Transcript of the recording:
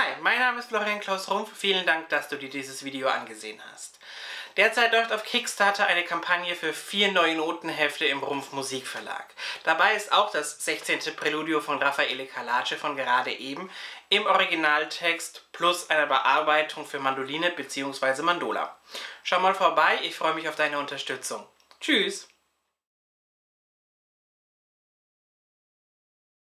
Hi, mein Name ist Florian Klaus Rumpf. Vielen Dank, dass du dir dieses Video angesehen hast. Derzeit läuft auf Kickstarter eine Kampagne für vier neue Notenhefte im Rumpf Musikverlag. Dabei ist auch das 16. Präludio von Raffaele Calace von gerade eben im Originaltext plus einer Bearbeitung für Mandoline bzw. Mandola. Schau mal vorbei, ich freue mich auf deine Unterstützung. Tschüss!